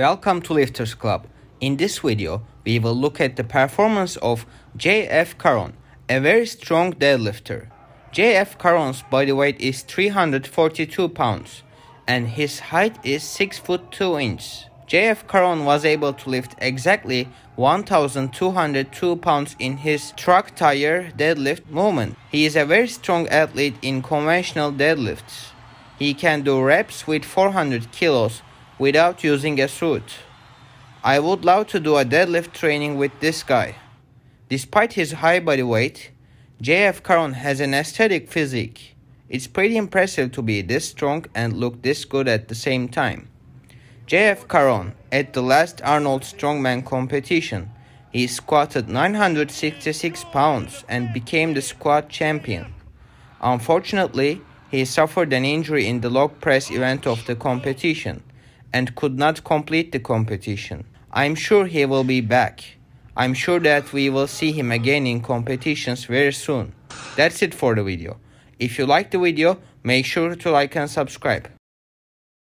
Welcome to Lifters Club. In this video, we will look at the performance of JF Caron, a very strong deadlifter. JF Caron's body weight is 342 pounds and his height is 6 foot 2 inches. JF Caron was able to lift exactly 1202 pounds in his truck tire deadlift movement. He is a very strong athlete in conventional deadlifts. He can do reps with 400 kilos without using a suit. I would love to do a deadlift training with this guy. Despite his high body weight, JF Caron has an aesthetic physique. It's pretty impressive to be this strong and look this good at the same time. JF Caron, at the last Arnold Strongman competition, he squatted 966 pounds and became the squat champion. Unfortunately, he suffered an injury in the log press event of the competition and could not complete the competition. I'm sure he will be back. I'm sure that we will see him again in competitions very soon. That's it for the video. If you like the video, make sure to like and subscribe.